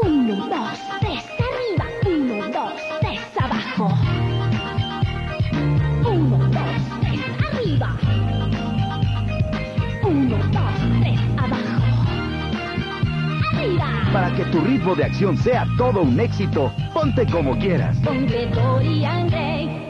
Uno, dos, tres, arriba. Uno, dos, tres, abajo. Uno, dos, tres, arriba. Uno, dos, tres, abajo. Arriba. Para que tu ritmo de acción sea todo un éxito, ponte como quieras. Ponte Dorian